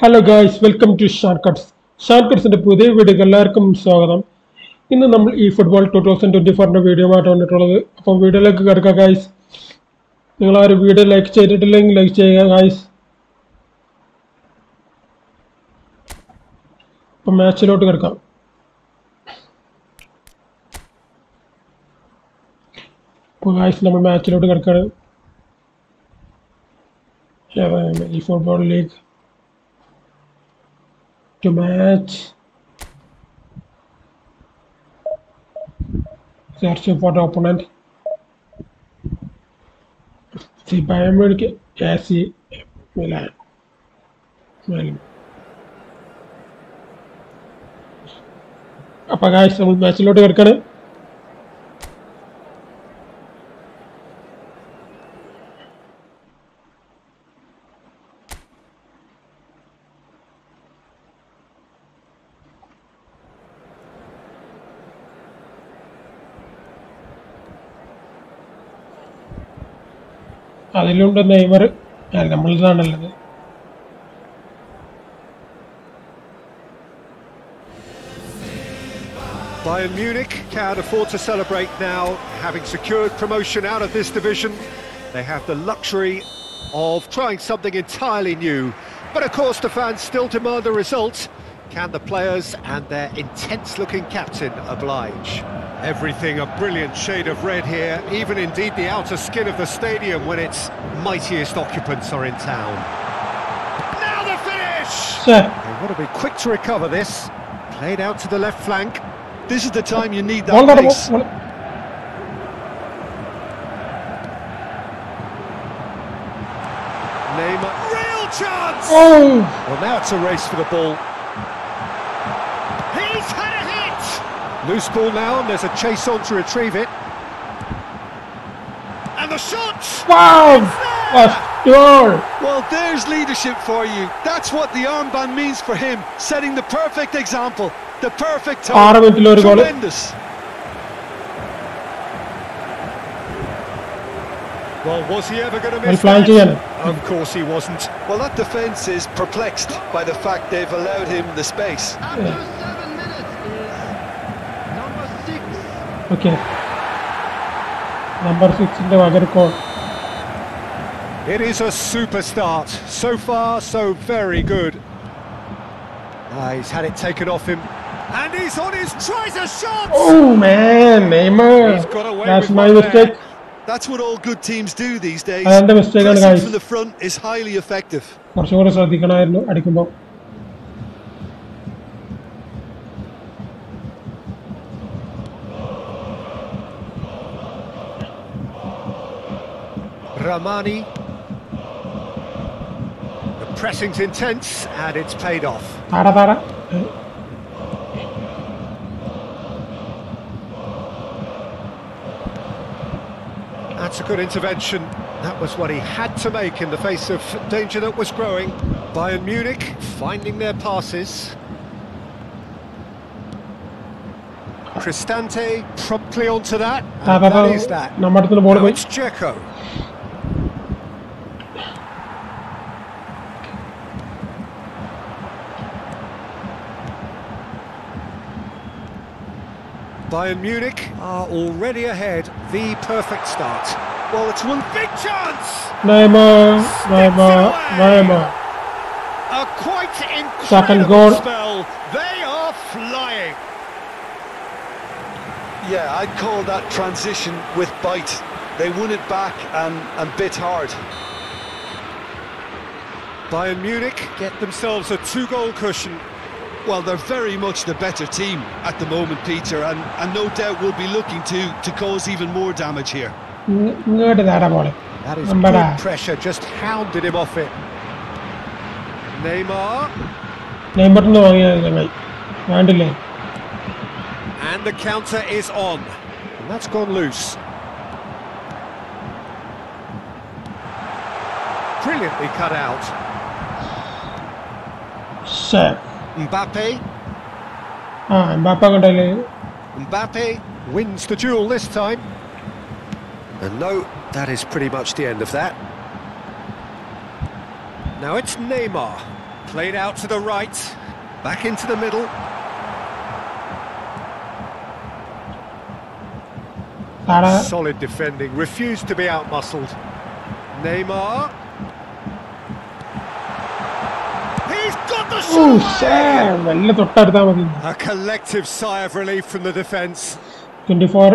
Hello guys welcome to short cuts short കട്ട്സിന്റെ പുതിയ വീഡിയോക്ക് എല്ലാവർക്കും സ്വാഗതം. ഇന്ന് നമ്മൾ ഈ ഫുട്ബോൾ ടു തൗസൻഡ് ട്വന്റി ഫോറിന്റെ വീഡിയോ ആയിട്ട് വന്നിട്ടുള്ളത്. അപ്പോൾ വീഡിയോയിലേക്ക് കിടക്കുക ഗായ്സ് നിങ്ങൾ ആ ഒരു വീഡിയോ ലൈക്ക് ചെയ്തിട്ടില്ലെങ്കിൽ ലൈക്ക് ചെയ്യുക ഗായ്സ് അപ്പം മാച്ചിലോട്ട് കിടക്കാം. അപ്പോൾ ഗായ്സ് നമ്മൾ മാച്ചിലോട്ട് കിടക്കുകയാണ് ഈ football league to match. Searching for the opponent. See Bayern Munich, AC Milan. Milan. അപ്പൊ ഗായ്സ് നമ്മൾ മാച്ചിലോട്ട് കിടക്കാണ് അതിലുണ്ട് Neymar നമ്മളിതാണുള്ളത് Bayern Munich can't afford to celebrate now, having secured promotion out of this division. They have the luxury of trying something entirely new. But of course, the fans still demand a result. Can the players and their intense-looking captain oblige? Everything a brilliant shade of red here, even indeed the outer skin of the stadium when its mightiest occupants are in town. Now the finish! Sir. They want to be quick to recover this. Played out to the left flank. This is the time you need that pace. Neymar. Real chance! Oh! Well, now it's a race for the ball. Loose ball now, and there's a chase on to retrieve it. And the shot! Wow! What! Well, there's leadership for you. That's what the armband means for him, setting the perfect example, the perfect time. Tremendous. Well, was he ever going to miss that? Of course he wasn't. Well, that defence is perplexed by the fact they've allowed him the space. Yeah. Okay number സിക്സിന്റെ പകരം call It is a super start. So far, so very good. Ah, he's had it taken off him. And he's on his tries a shot! Oh man, Neymar. He's got away That's with my one mistake. That's what all good teams do these days. അതെന്റെ mistake ആണ് Pressing guys. from the front is highly effective. കുറച്ചും കൂടെ ശ്രദ്ധിക്കണമായിരുന്നു അടിക്കുമ്പോൾ Rahmani. The pressing's intense and it's paid off. Para, para. That's a good intervention. That was what he had to make in the face of danger that was growing. Bayern Munich finding their passes. Cristante promptly onto that. And that is that. Now it's Dzeko. Bayern Munich are already ahead. The perfect start. Well, it's one big chance. Neymar, Neymar, Neymar. A quite incredible spell. They are flying. Yeah, I'd call that transition with bite. They won it back and, and bit hard. Bayern Munich get themselves a two-goal cushion well, they're very much the better team at the moment, Peter, and, and no doubt we'll be looking to, to cause even more damage here. That is good pressure, just hounded him off it. Neymar. Neymar And the counter is on. And that's gone loose. Brilliantly cut out. Set. Mbappe. Ah, Mbappe Mbappe wins the duel this time. And no, that is pretty much the end of that. Now it's Neymar. Played out to the right. Back into the middle. Solid defending, refused to be outmuscled. Neymar A collective sigh of relief from the defence. Twenty four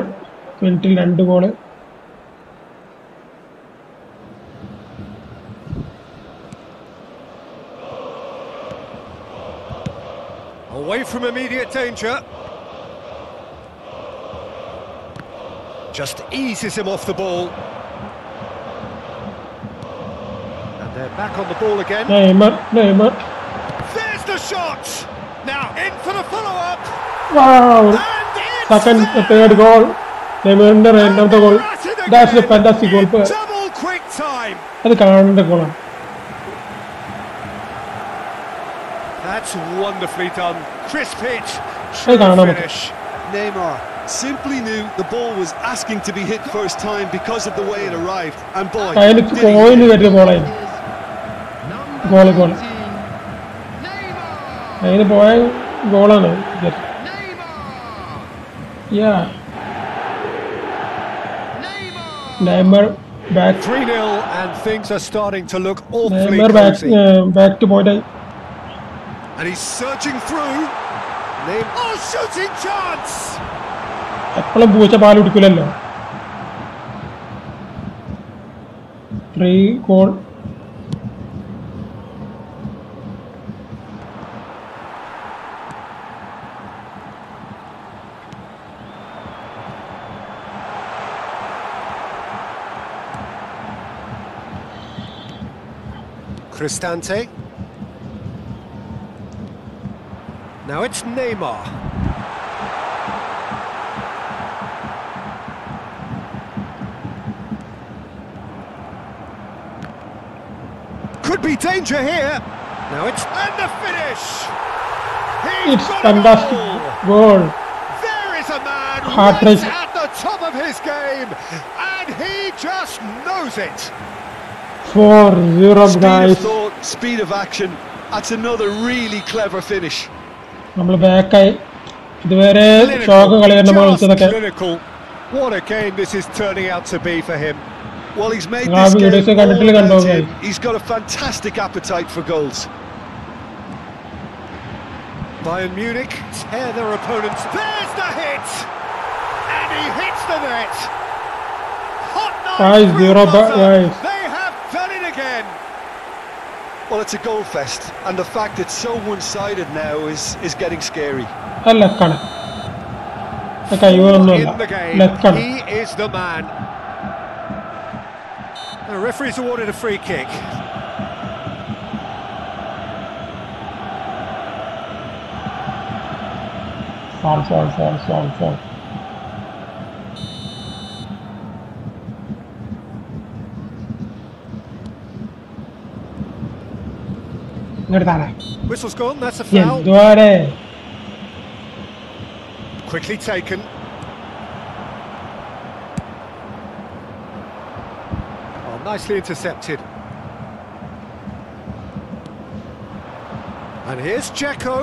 മിനിറ്റിൽ രണ്ട് goal Away from immediate danger. Just eases him off the ball. And they're back on the ball again. Neymar Neymar There's the shot! Now in for the follow-up. Wow And it's second third goal നെയ്മറിന്റെ രണ്ടാമത്തെ goal Right in that's A again. Fantastic goal Double quick time. അത് കാണേണ്ട ഗോളാണ് That's wonderfully done. Crisp hit. Hey, True കാണാൻ പറ്റും. finish. Neymar simply knew the ball was asking to be hit first time because of the way it arrived. And boy, അതിന് did he കോയിന് കയറ്റിയ ഗോളായിരുന്നു Is number Goal, goal. 19, Neymar. അതിന് പോയ ഗോളാണ് യാ Neymar. Neymar back 3 0, and things are starting to look awfully Neymar back cozy. Back to point And he's searching through. Neymar. Oh, shooting chance! എപ്പോഴും പൂച്ച പാൽ കുടിക്കില്ലല്ലോ three goal Cristante. Now it's Neymar. Could be danger here. Now it's and the finish. He it's fantastic goal. goal. There is a man right at the top of his game, and he just knows it four zero Speed of guys thought, speed of action. That's another really clever finish. നമ്മൾ ബാക്കായി ഇതുവരെ shock കളിയാണ് നമ്മൾ just കളിച്ചതൊക്കെ clinical. What a game this is turning out to be for him. Well, he's made Ah, this videos game ഒക്കെ കണ്ടിട്ടില്ല all കണ്ടോ about him. guys? He's got a fantastic appetite for goals. Bayern Munich tear their opponents. There's the hit! And he hits the net! Hot Guys, knife zero through ba- buzzer. guys. Well, it's a goal fest, and the fact it's so one-sided now is is getting scary. Left card. Okay, you will know. Left card. He is the man. The referee's awarded a free kick. Farm, farm, farm, farm, farm. ഇങ്ങോട്ട് താഴെ Whistle's gone, that's a foul. എന്തുവാടെ Quickly taken. Oh, nicely intercepted. And here's Jacko.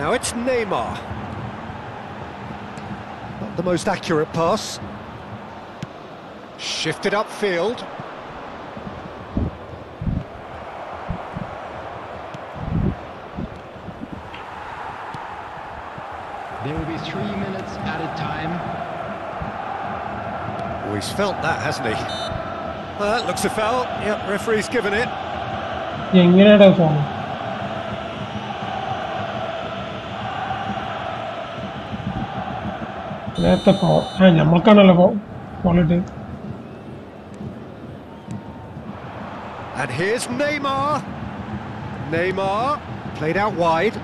Now it's Neymar. Not the most accurate pass. Shifted upfield. felt that, hasn't he? Well, that looks a foul. Yep, referee's given it. എങ്ങനെയാടെ phone നേരത്തെ ഫോ ആ നമ്മൾക്കാണല്ലോ ഫോ ഫോണിട്ട് And here's Neymar. Neymar played out wide.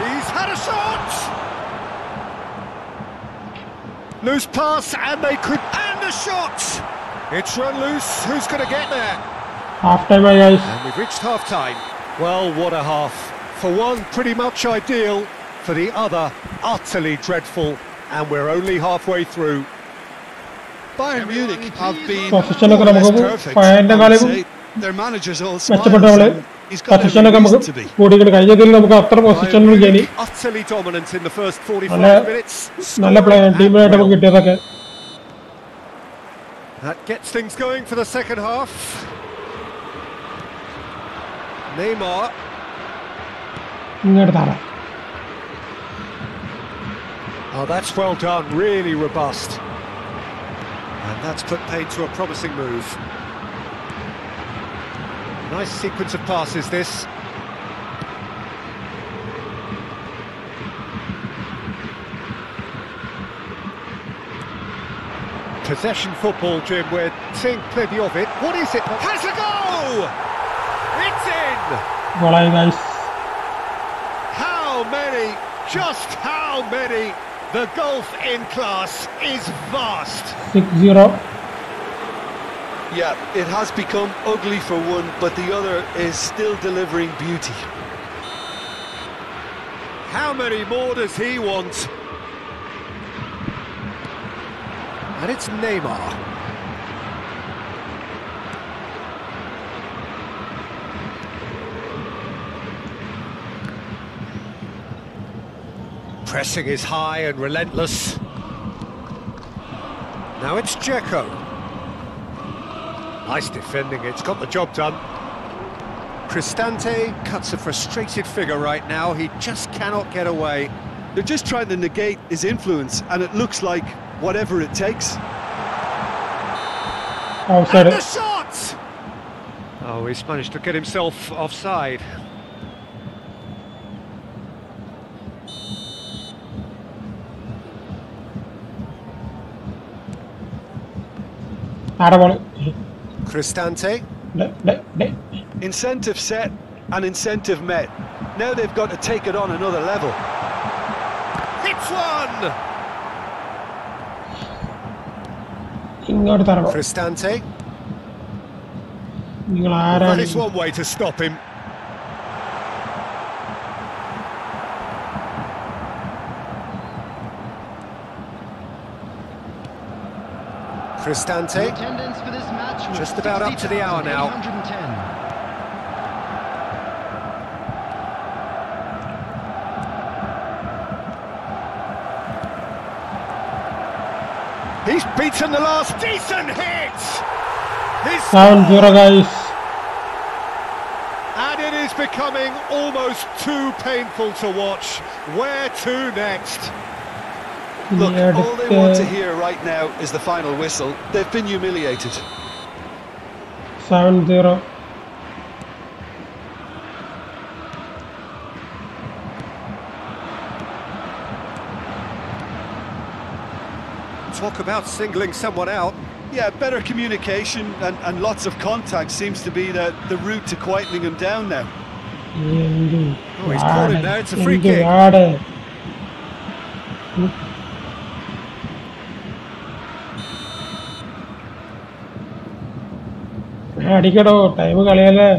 He's had a shot. Loose pass, and they could... And the shot! It's run loose. Who's going to get there? Half time. And we've reached half time. Well, what a half. For one, pretty much ideal. For the other, utterly dreadful. And we're only halfway through. Bayern Munich have been... Perfect. Their managers all smiles. കളി and he's got every പൊസിഷനൊക്കെ നമുക്ക് reason to be. കൂടിയിട്ട് കഴിഞ്ഞതിൽ നമുക്ക് അത്ര പൊസിഷനിൽ Bayern ഇനി Munich utterly dominant in the first 45 നല്ല minutes. നല്ല പ്ലേ Scoring at ടീമിനായിട്ട് നമുക്ക് will. കിട്ടിയതൊക്കെ That gets things going for the second half. Neymar, ഇങ്ങോട്ട് താറാം oh that's well done, really robust. And that's put paid to a promising move. Nice sequence of passes, this. Possession football, Jim, we're seeing plenty of it. What is it? Has a goal! It's in! Well. How many, just how many, the golf in class is vast. 6-0. Yeah, it has become ugly for one, but the other is still delivering beauty. How many more does he want? And it's Neymar. Pressing is high and relentless. Now it's Dzeko. Nice defending, it's got the job done. Cristante cuts a frustrated figure right now, he just cannot get away. They're just trying to negate his influence, and it looks like whatever it takes. Oh, and it. the shot! Oh, he's managed to get himself offside. I don't want it. Cristante. Incentive set and incentive met. Now they've got to take it on another level. Hits one! Cristante. Well, it's one way to stop him. Cristante. Just about up to the hour now. He's beaten the last decent hit. This guys. And it is becoming almost too painful to watch. Where to next? Look, all they want to hear right now is the final whistle. They've been humiliated. 7-0. Talk about singling someone out. Yeah, better communication and, and lots of contact seems to be the, the route to quietening them down now. Oh, he's caught it now. It's a free kick. അടിക്കടോ time കളിയല്ലേ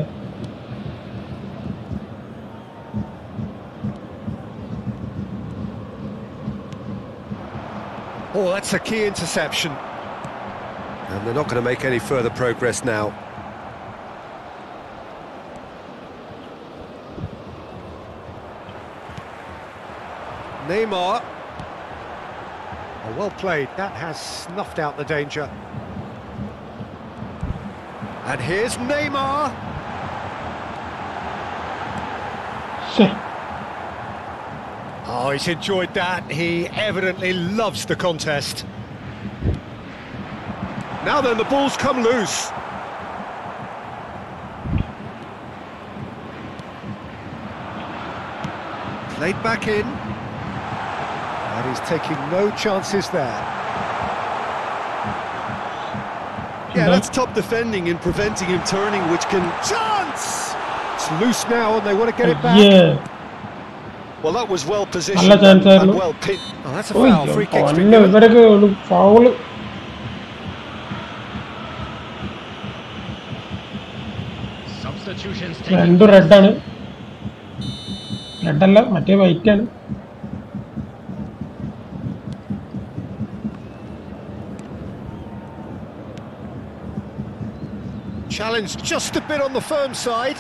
Oh, that's a key interception. And they're not going to make any further progress now. Neymar. Oh, well played. That has snuffed out the danger. And here's Neymar. Oh, he's enjoyed that. He evidently loves the contest. Now then, the ball's come loose. Played back in. And he's taking no chances there. Yeah, that's top defending and preventing him turning, which can. Chance! It's loose now and they want to get it back. അയ്യേ Well, that was well നല്ല positioned and, chance and ആയിരുന്നു. well pinned. Oh, that's a foul. Free kick's been കൊല്ല given. ഇവരൊക്കെ ഒരു foul Substitutions taking രണ്ടും റെഡാണ് റെഡല്ല മറ്റേ white ആണ് Challenged just a bit on the firm side.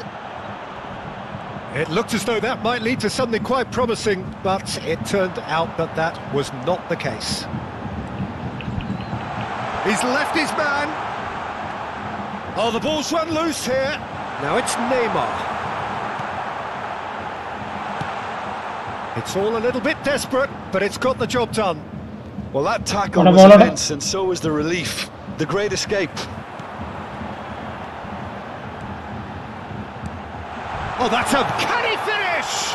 It looked as though that might lead to something quite promising, but it turned out that that was not the case. He's left his man. Oh, the ball's run loose here. Now it's Neymar. It's all a little bit desperate, but it's got the job done. Well, that tackle was immense, and so was the relief. The great escape. Oh, that's a canny finish!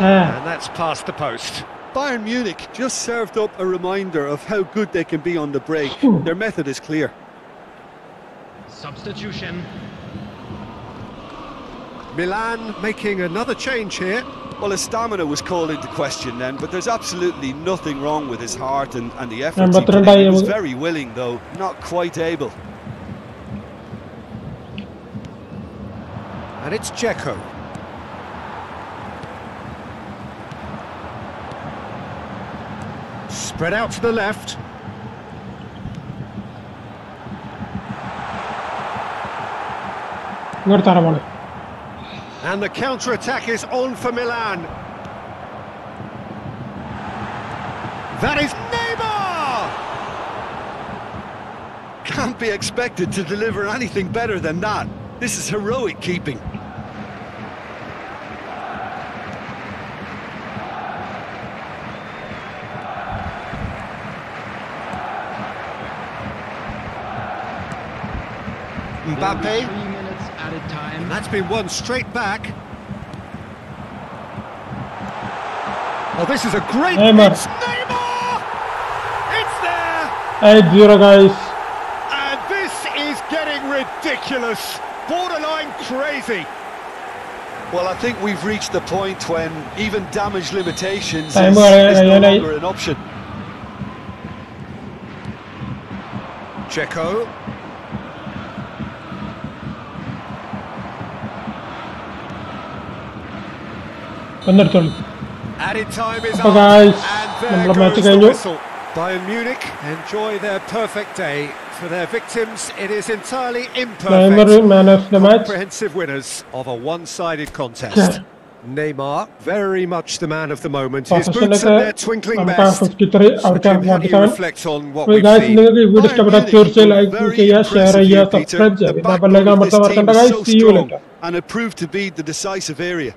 Yeah. And that's past the post. Bayern Munich just served up a reminder of how good they can be on the break. Their method is clear. Substitution. Milan making another change here. Well, his stamina was called into question then, but there's absolutely nothing wrong with his heart and, and the effort. Number he was very willing, though, not quite able. And it's Checo. Spread out to the left. And the counter-attack is on for Milan. That is Neymar! Can't be expected to deliver anything better than that. This is heroic keeping. Mbappe. Three time. That's been one straight back. Oh, this is a great... Neymar. It's Neymar! It's there! 8-0 guys And this is getting ridiculous. Borderline crazy. Well, I think we've reached the point when even damage limitations is, Time is no longer an option. Checo. ഒന്നെടുത്തോളൂ Added time is അപ്പോൾ up. guys, And there നമ്മുടെ goes match the കഴിഞ്ഞു. whistle. Bayern Munich enjoy their perfect day. For their victims, it is entirely Neymar imperfect. Man of the match Comprehensive winners of a one-sided contest. Neymar, very much the man of the moment. His boots പൊസിഷനൊക്കെ are there twinkling നമുക്ക് best. Fifty three So അവർക്ക് Jim, how do forty you seven reflect on what we've guys seen? നിങ്ങൾക്ക് ഈ video Bayern ഇഷ്ടപ്പെട്ടാൽ Munich തീർച്ചയായും were like very ചെയ്യുക share impressive ചെയ്യുക here, Peter. Subscribe The ചെയ്യുക backbone bell icon of this അമർത്താൻ team മറക്കണ്ട is guys so see you strong later and it proved to be the decisive area.